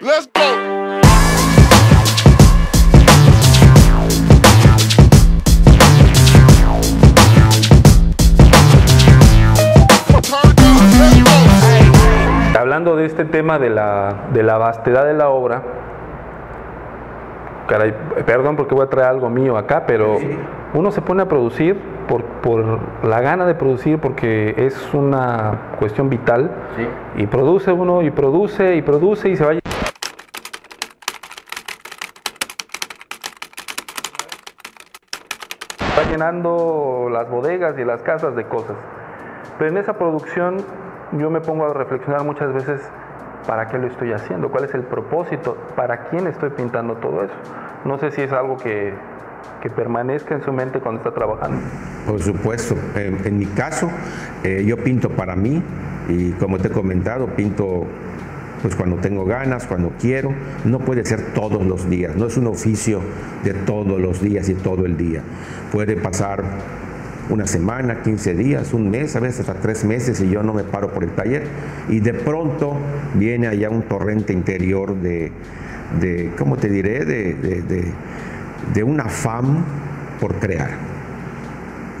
Let's go. Hablando de este tema de la, de la vastedad de la obra, caray, perdón porque voy a traer algo mío acá, pero uno se pone a producir por, por la gana de producir, porque es una cuestión vital, y produce uno, y produce, y produce, y se va va llenando las bodegas y las casas de cosas. Pero en esa producción yo me pongo a reflexionar muchas veces para qué lo estoy haciendo, cuál es el propósito, para quién estoy pintando todo eso. No sé si es algo que, que permanezca en su mente cuando está trabajando. Por supuesto, en, en mi caso eh, yo pinto para mí y como te he comentado, pinto pues cuando tengo ganas, cuando quiero, no puede ser todos los días, no es un oficio de todos los días y todo el día. Puede pasar una semana, 15 días, un mes, a veces hasta tres meses y yo no me paro por el taller. Y de pronto viene allá un torrente interior de, de ¿cómo te diré?, de, de, de, de un afán por crear.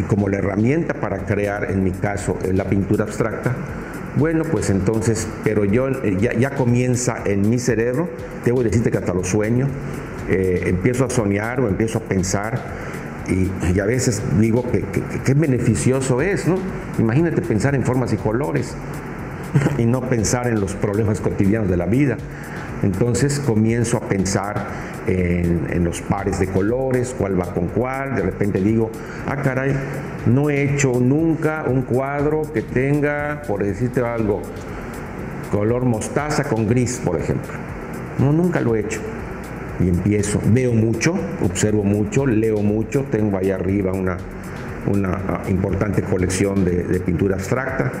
Y como la herramienta para crear, en mi caso, la pintura abstracta, bueno, pues entonces, pero yo eh, ya, comienza en mi cerebro, debo decirte que hasta los sueños, eh, empiezo a soñar o empiezo a pensar y, a veces digo que- qué beneficioso es, ¿no? Imagínate pensar en formas y colores y no pensar en los problemas cotidianos de la vida. Entonces comienzo a pensar en, los pares de colores, cuál va con cuál, de repente digo, ah caray, no he hecho nunca un cuadro que tenga, por decirte algo, color mostaza con gris, por ejemplo. No, nunca lo he hecho. Y empiezo, veo mucho, observo mucho, leo mucho, tengo ahí arriba una, una ah, importante colección de, de pintura abstracta,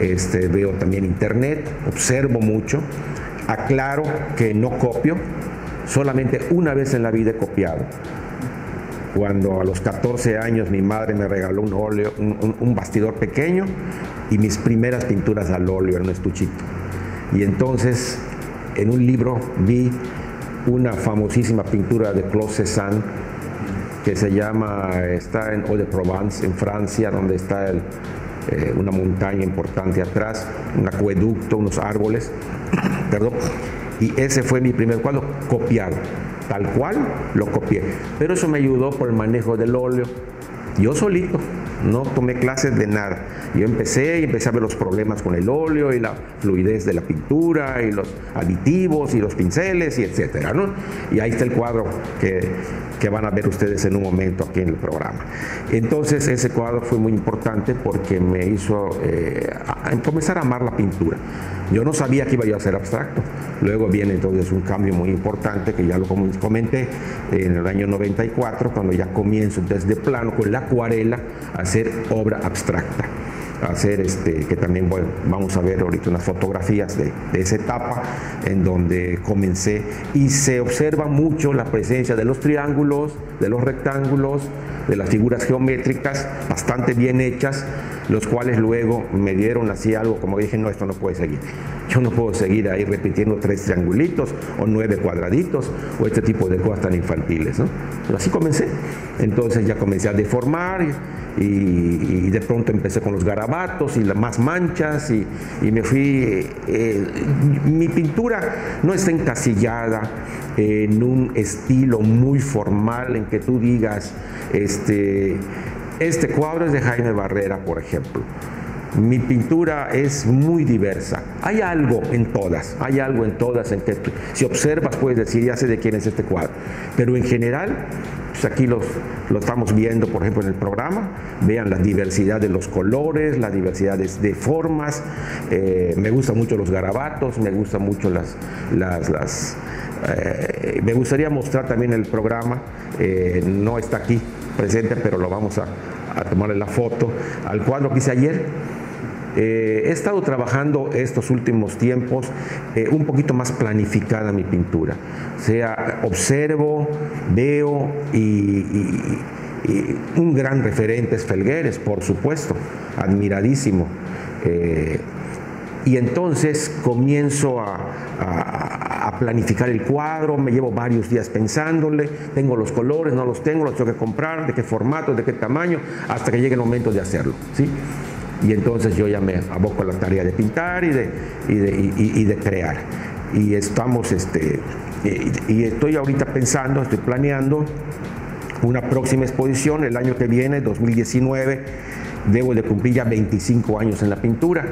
este, veo también internet, observo mucho, aclaro que no copio, solamente una vez en la vida he copiado. Cuando a los 14 años mi madre me regaló un óleo, un, bastidor pequeño y mis primeras pinturas al óleo en un estuchito. Y entonces en un libro vi una famosísima pintura de Claude Cézanne que se llama, está en Eau-de-Provence, en Francia, donde está eh, una montaña importante atrás, un acueducto, unos árboles, perdón, y ese fue mi primer cuadro copiado, tal cual lo copié. Pero eso me ayudó por el manejo del óleo, yo solito, no tomé clases de nada. Yo empecé y empecé a ver los problemas con el óleo y la fluidez de la pintura y los aditivos y los pinceles y etcétera, ¿no? Y ahí está el cuadro que, que van a ver ustedes en un momento aquí en el programa. Entonces ese cuadro fue muy importante porque me hizo eh, comenzar a amar la pintura. Yo no sabía que iba yo a ser abstracto. Luego viene entonces un cambio muy importante que ya lo com- comenté en el año 94, cuando ya comienzo desde plano con la acuarela a hacer obra abstracta. Hacer este, que también vamos a ver ahorita unas fotografías de, de esa etapa en donde comencé y se observa mucho la presencia de los triángulos, de los rectángulos, de las figuras geométricas bastante bien hechas, los cuales luego me dieron así algo como dije, no, esto no puede seguir. Yo no puedo seguir ahí repitiendo tres triangulitos o nueve cuadraditos o este tipo de cosas tan infantiles. ¿no? Pero así comencé. Entonces ya comencé a deformar y, de pronto empecé con los garabatos y las más manchas y, y me fui... eh, mi pintura no está encasillada en un estilo muy formal en que tú digas, este, este cuadro es de Jaime Barrera, por ejemplo. Mi pintura es muy diversa. Hay algo en todas, hay algo en todas en que si observas puedes decir, ya sé de quién es este cuadro. Pero en general, pues aquí los, lo estamos viendo, por ejemplo, en el programa, vean la diversidad de los colores, la diversidad de, formas. Eh, me gustan mucho los garabatos, me gustan mucho las... las, las eh, me gustaría mostrar también el programa, eh, no está aquí presente, pero lo vamos a, a tomarle la foto al cuadro que hice ayer. Eh, he estado trabajando estos últimos tiempos eh, un poquito más planificada mi pintura. O sea, observo, veo y, un gran referente es Felgueres, por supuesto, admiradísimo. Eh, y entonces comienzo a, a- a, planificar el cuadro, me llevo varios días pensándole, tengo los colores, no los tengo, los tengo que comprar, de qué formato, de qué tamaño, hasta que llegue el momento de hacerlo. ¿sí? Y entonces yo ya me aboco a la tarea de pintar y de, y de, crear. Y estamos, este, y estoy ahorita pensando, estoy planeando una próxima exposición el año que viene, 2019 debo de cumplir ya 25 años en la pintura.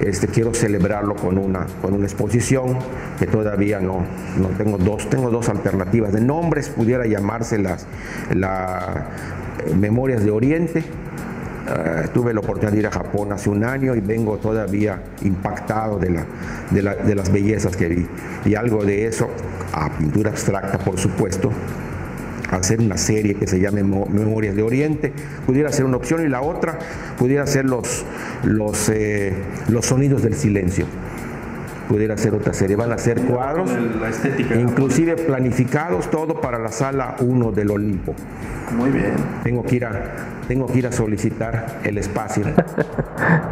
Este, quiero celebrarlo con una, con una exposición que todavía no, no tengo dos, tengo dos alternativas de nombres, pudiera llamarse las la, eh, Memorias de Oriente. Eh, tuve la oportunidad de ir a Japón hace un año y vengo todavía impactado de, la, de, la, de las bellezas que vi. Y algo de eso, a pintura abstracta por supuesto, hacer una serie que se llame Memorias de Oriente, pudiera ser una opción y la otra pudiera ser los, eh, los sonidos del silencio. Pudiera ser otra serie, van a ser cuadros, inclusive planificados todo para la sala 1 del Olimpo. Muy bien. Tengo que ir a, tengo que ir a solicitar el espacio.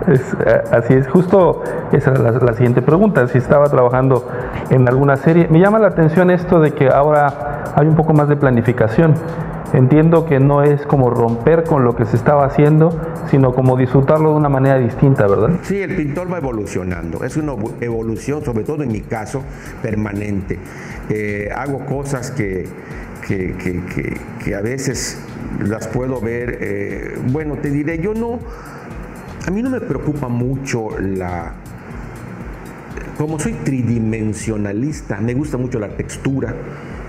Eh, así es, justo esa es la, siguiente pregunta, si estaba trabajando en alguna serie. Me llama la atención esto de que ahora hay un poco más de planificación. Entiendo que no es como romper con lo que se estaba haciendo, sino como disfrutarlo de una manera distinta, ¿verdad? Sí, el pintor va evolucionando. Es una evolución, sobre todo en mi caso, permanente. Eh, hago cosas que, que, a veces las puedo ver. Eh, bueno, te diré, yo no. A mí no me preocupa mucho la. Como soy tridimensionalista, me gusta mucho la textura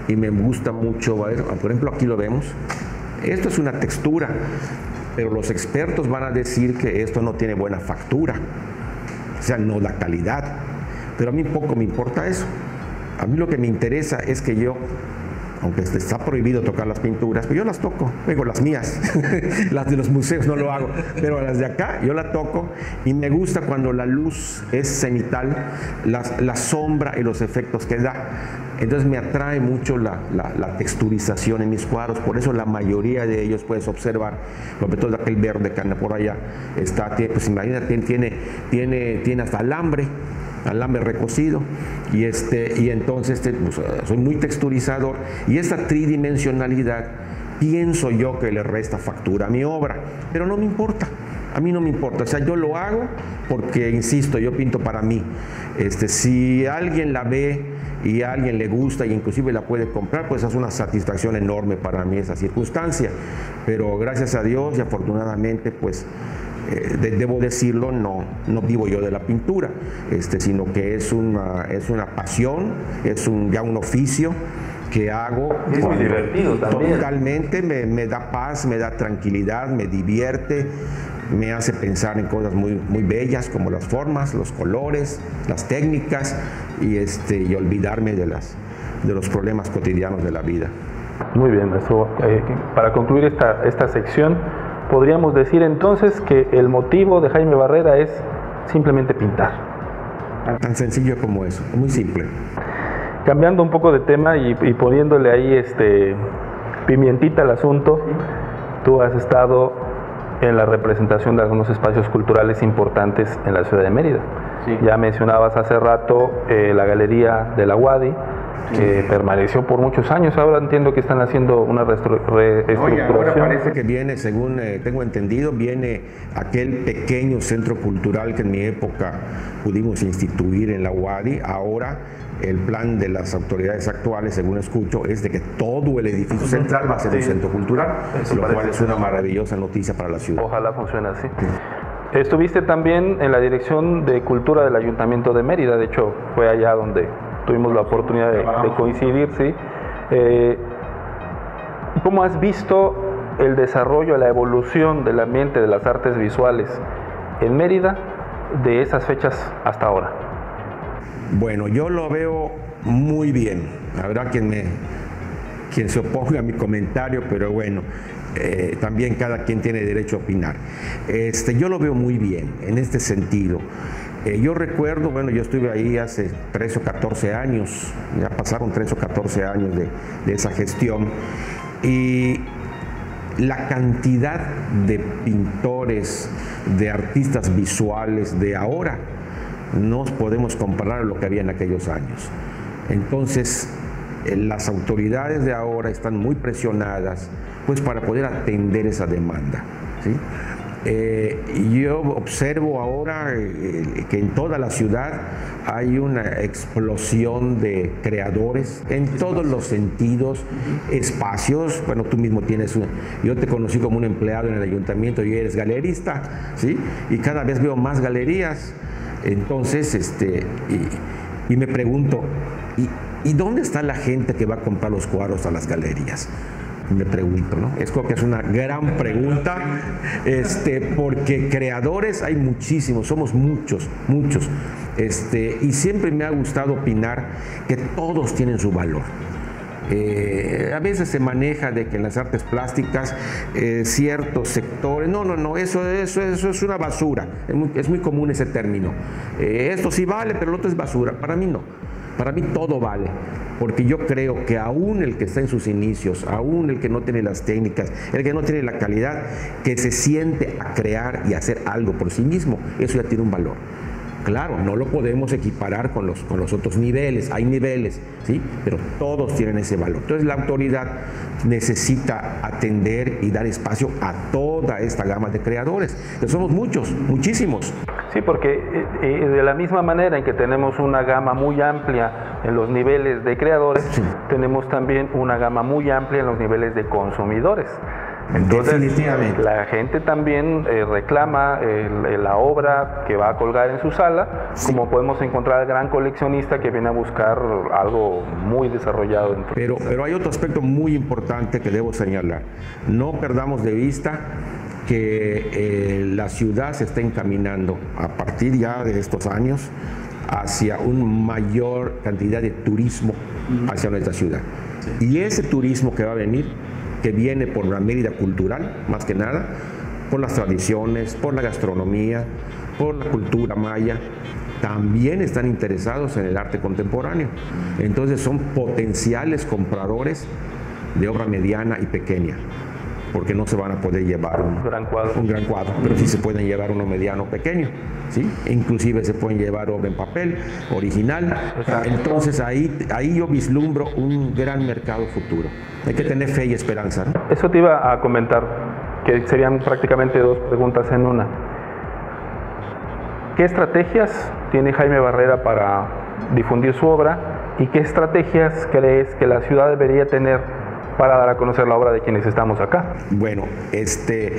y me gusta mucho, por ejemplo aquí lo vemos, esto es una textura, pero los expertos van a decir que esto no tiene buena factura, o sea, no la calidad, pero a mí poco me importa eso. A mí lo que me interesa es que yo aunque está prohibido tocar las pinturas, pues yo las toco, digo las mías, las de los museos no lo hago, pero las de acá yo la toco y me gusta cuando la luz es cenital, la, sombra y los efectos que da. Entonces me atrae mucho la, texturización en mis cuadros, por eso la mayoría de ellos puedes observar, sobre todo aquel verde que anda por allá, está, pues imagínate, tiene, tiene, tiene hasta alambre alambre recocido y, este, y entonces este, pues, soy muy texturizador y esta tridimensionalidad pienso yo que le resta factura a mi obra, pero no me importa. A mí no me importa, o sea, yo lo hago porque, insisto, yo pinto para mí. Este, si alguien la ve y a alguien le gusta y inclusive la puede comprar, pues es una satisfacción enorme para mí esa circunstancia. Pero gracias a Dios y afortunadamente, pues eh, debo decirlo, no, no vivo yo de la pintura, este, sino que es una, es una pasión, es un, ya un oficio que hago. Es muy divertido también. Totalmente, me, me, da paz, me da tranquilidad, me divierte, me hace pensar en cosas muy, muy bellas como las formas, los colores, las técnicas y, este, y olvidarme de, las, de los problemas cotidianos de la vida. Muy bien, maestro. Eh, para concluir esta, esta sección, Podríamos decir entonces que el motivo de Jaime Barrera es simplemente pintar. Tan sencillo como eso, muy simple. Cambiando un poco de tema y, poniéndole ahí este pimientita al asunto, tú has estado en la representación de algunos espacios culturales importantes en la ciudad de Mérida. Ya mencionabas hace rato eh, la Galería de la Wadi, que permaneció por muchos años. Ahora entiendo que están haciendo una reestructuración. Oye, ahora parece que viene, según eh, tengo entendido, viene aquel pequeño centro cultural que en mi época pudimos instituir en la UADI. Ahora el plan de las autoridades actuales, según escucho, es de que todo el edificio central va a ser un centro cultural, lo cual es una maravillosa noticia para la ciudad. Ojalá funcione así. Estuviste también en la dirección de cultura del Ayuntamiento de Mérida, de hecho fue allá donde tuvimos la oportunidad de, coincidir, ¿sí? Eh, ¿Cómo has visto el desarrollo, la evolución del ambiente de las artes visuales en Mérida de esas fechas hasta ahora? Bueno, yo lo veo muy bien. Habrá quien me quien se oponga a mi comentario, pero bueno, eh, también cada quien tiene derecho a opinar. Este, yo lo veo muy bien en este sentido. Eh, yo recuerdo, bueno, yo estuve ahí hace 13 o 14 años, ya pasaron 13 o 14 años de, esa gestión, y la cantidad de pintores, de artistas visuales de ahora, no podemos comparar a lo que había en aquellos años. Entonces, eh, las autoridades de ahora están muy presionadas pues para poder atender esa demanda. ¿sí? Eh, yo observo ahora eh, que en toda la ciudad hay una explosión de creadores en todos los sentidos, espacios, bueno, tú mismo tienes, un, yo te conocí como un empleado en el ayuntamiento y eres galerista, ¿sí? Y cada vez veo más galerías, entonces, este, y, me pregunto, ¿y, ¿y dónde está la gente que va a comprar los cuadros a las galerías? Me pregunto, ¿no? Es creo que es una gran pregunta, este, porque creadores hay muchísimos, somos muchos, muchos, este, y siempre me ha gustado opinar que todos tienen su valor. Eh, a veces se maneja de que en las artes plásticas eh, ciertos sectores, no, no, no, eso, eso, eso es una basura, es muy, común ese término. Eh, esto sí vale, pero lo otro es basura. Para mí no, para mí todo vale porque yo creo que aún el que está en sus inicios, aún el que no tiene las técnicas, el que no tiene la calidad, que se siente a crear y hacer algo por sí mismo, eso ya tiene un valor. Claro, no lo podemos equiparar con los, con los otros niveles, hay niveles, ¿sí? pero todos tienen ese valor. Entonces la autoridad necesita atender y dar espacio a toda esta gama de creadores, que somos muchos, muchísimos. Sí, porque eh, eh, de la misma manera en que tenemos una gama muy amplia en los niveles de creadores, tenemos también una gama muy amplia en los niveles de consumidores. Entonces, la gente también eh, reclama la obra que va a colgar en su sala, como podemos encontrar al gran coleccionista que viene a buscar algo muy desarrollado. Dentro. Pero, pero hay otro aspecto muy importante que debo señalar. No perdamos de vista que eh, la ciudad se está encaminando a partir ya de estos años hacia una mayor cantidad de turismo hacia nuestra ciudad. Y ese turismo que va a venir que viene por la Mérida cultural, más que nada, por las tradiciones, por la gastronomía, por la cultura maya, también están interesados en el arte contemporáneo. Entonces son potenciales compradores de obra mediana y pequeña porque no se van a poder llevar un, gran cuadro, un gran cuadro pero sí se pueden llevar uno mediano pequeño, ¿sí? inclusive se pueden llevar obra en papel original. Entonces ahí, ahí yo vislumbro un gran mercado futuro. Hay que tener fe y esperanza. Eso te iba a comentar, que serían prácticamente dos preguntas en una. ¿Qué estrategias tiene Jaime Barrera para difundir su obra y qué estrategias crees que la ciudad debería tener para dar a conocer la obra de quienes estamos acá? Bueno, este,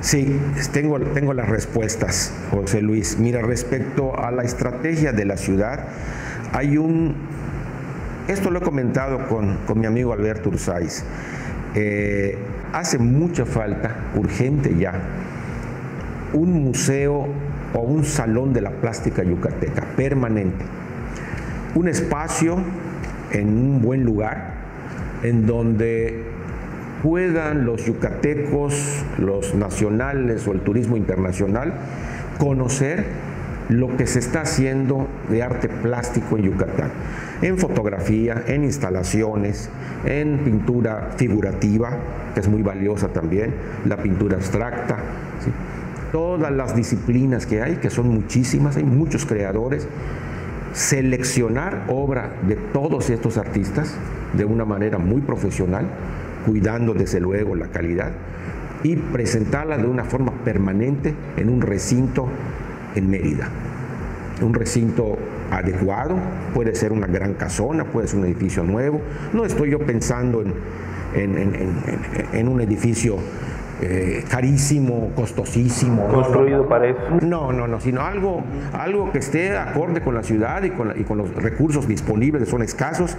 sí, tengo, tengo las respuestas, José Luis. Mira, respecto a la estrategia de la ciudad, hay un, esto lo he comentado con, mi amigo Alberto Ursáiz, eh, hace mucha falta, urgente ya, un museo o un salón de la plástica yucateca permanente, un espacio en un buen lugar en donde puedan los yucatecos, los nacionales o el turismo internacional conocer lo que se está haciendo de arte plástico en Yucatán, en fotografía, en instalaciones, en pintura figurativa, que es muy valiosa también, la pintura abstracta, todas las disciplinas que hay, que son muchísimas, hay muchos creadores, seleccionar obra de todos estos artistas de una manera muy profesional, cuidando desde luego la calidad y presentarla de una forma permanente en un recinto en Mérida. Un recinto adecuado, puede ser una gran casona, puede ser un edificio nuevo. No estoy yo pensando en, en un edificio eh, carísimo, costosísimo. Construido para eso. No, no, no, sino algo, algo que esté acorde con la ciudad y con, y con los recursos disponibles, que son escasos,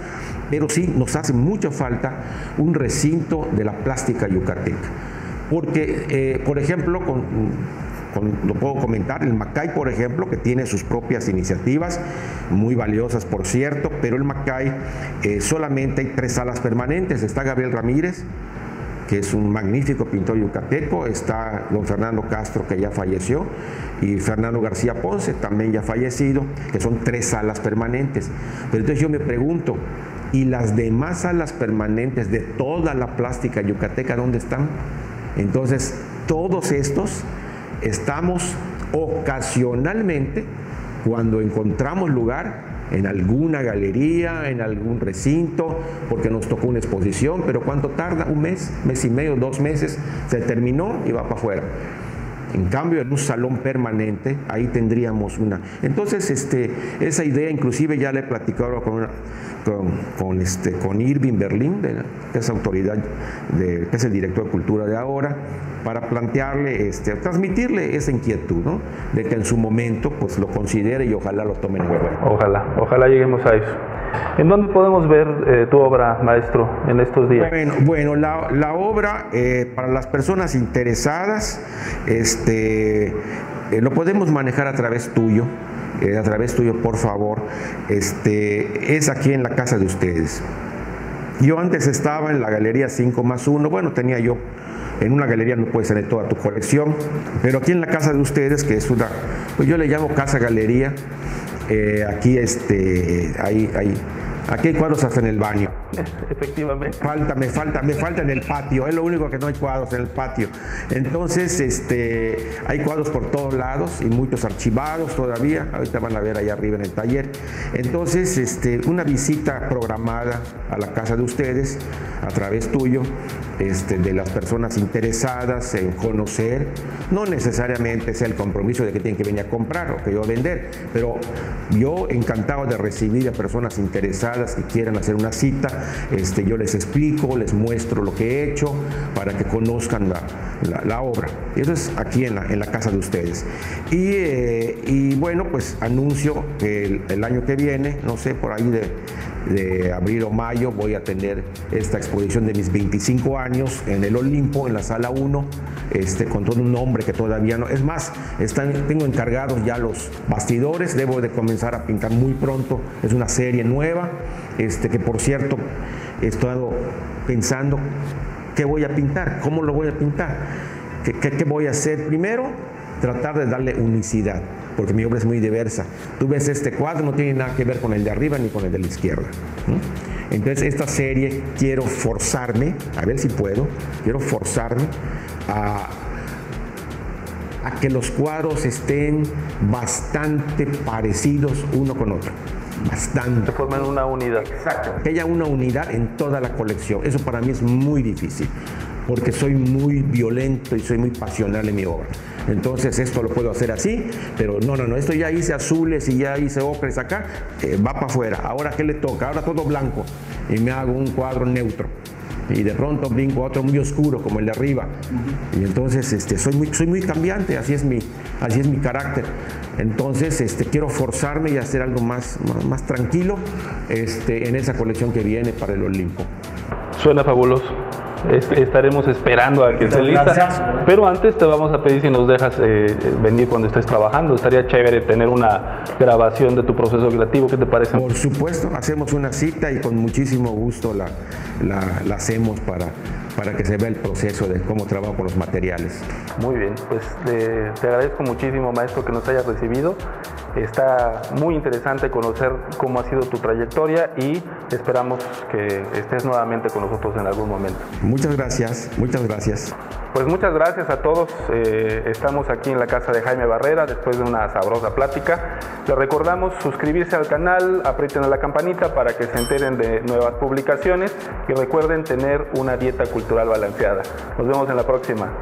pero sí nos hace mucha falta un recinto de la plástica yucateca. Porque, eh, por ejemplo, con, lo puedo comentar, el Macay, por ejemplo, que tiene sus propias iniciativas, muy valiosas, por cierto, pero el Macay eh, solamente hay tres salas permanentes. Está Gabriel Ramírez, que es un magnífico pintor yucateco, está don Fernando Castro, que ya falleció, y Fernando García Ponce, también ya fallecido, que son tres salas permanentes. Pero entonces yo me pregunto, ¿y las demás salas permanentes de toda la plástica yucateca dónde están? Entonces, todos estos estamos ocasionalmente, cuando encontramos lugar, en alguna galería, en algún recinto, porque nos tocó una exposición, pero ¿cuánto tarda? Un mes, mes y medio, dos meses, se terminó y va para afuera. En cambio, en un salón permanente, ahí tendríamos una. Entonces, este, esa idea, inclusive ya le he platicado con, con, este, con Irving Berlín, de, que es autoridad, de, que es el director de cultura de ahora, para plantearle, este, transmitirle esa inquietud, ¿no? De que en su momento, pues lo considere y ojalá lo tomen en cuenta. Ojalá, ojalá lleguemos a eso. ¿En dónde podemos ver eh, tu obra, maestro, en estos días? Bueno, bueno la, la obra, eh, para las personas interesadas, este, eh, lo podemos manejar a través tuyo, a través tuyo, por favor. Este, es aquí en la casa de ustedes. Yo antes estaba en la Galería 5 más 1, bueno, tenía yo en una galería no puedes tener toda tu colección, pero aquí en la casa de ustedes, que es una, pues yo le llamo casa galería, eh, aquí este, hay, hay, aquí hay cuadros hasta en el baño. Efectivamente. Falta, me falta, me falta en el patio, es lo único que no hay cuadros en el patio. Entonces, este, hay cuadros por todos lados y muchos archivados todavía, ahorita van a ver allá arriba en el taller. Entonces, este, una visita programada a la casa de ustedes, a través tuyo, este, de las personas interesadas en conocer, no necesariamente es el compromiso de que tienen que venir a comprar o que yo a vender, pero yo encantado de recibir a personas interesadas que quieran hacer una cita, este, yo les explico, les muestro lo que he hecho para que conozcan la, obra. Eso es aquí en la, la casa de ustedes. Y, eh, y, bueno, pues anuncio que el año que viene, no sé, por ahí de abril o mayo voy a tener esta exposición de mis 25 años en el Olimpo, en la sala 1, este, con todo un nombre que todavía no. Es más, tengo encargados ya los bastidores, debo de comenzar a pintar muy pronto. Es una serie nueva, este, que por cierto he estado pensando qué voy a pintar, cómo lo voy a pintar, qué, qué voy a hacer. Primero, tratar de darle unicidad porque mi obra es muy diversa. Tú ves este cuadro, no tiene nada que ver con el de arriba ni con el de la izquierda. Entonces esta serie quiero forzarme, a ver si puedo, quiero forzarme a, a que los cuadros estén bastante parecidos uno con otro. Bastante. Forman una unidad. Exacto. Que haya una unidad en toda la colección. Eso para mí es muy difícil, porque soy muy violento y soy muy pasional en mi obra. Entonces esto lo puedo hacer así, pero no, no, no, esto ya hice azules y ya hice ocres acá, eh, va para afuera. Ahora ¿qué le toca? Ahora todo blanco y me hago un cuadro neutro. Y de pronto brinco a otro muy oscuro como el de arriba. Y entonces este, soy, muy, soy muy cambiante, así es mi, así es mi carácter. Entonces este, quiero forzarme y hacer algo más, más, tranquilo este, en esa colección que viene para el Olimpo. Suena fabuloso estaremos esperando a que esté lista. Pero antes te vamos a pedir si nos dejas eh, venir cuando estés trabajando. Estaría chévere tener una grabación de tu proceso creativo. ¿Qué te parece? Por supuesto, hacemos una cita y con muchísimo gusto la, la hacemos para para que se vea el proceso de cómo trabajo con los materiales. Muy bien, pues te agradezco muchísimo, maestro, que nos hayas recibido. Está muy interesante conocer cómo ha sido tu trayectoria y esperamos que estés nuevamente con nosotros en algún momento. Muchas gracias, muchas gracias. Pues muchas gracias a todos. Eh, estamos aquí en la casa de Jaime Barrera después de una sabrosa plática. Les recordamos suscribirse al canal, aprieten a la campanita para que se enteren de nuevas publicaciones y recuerden tener una dieta cultural balanceada. Nos vemos en la próxima.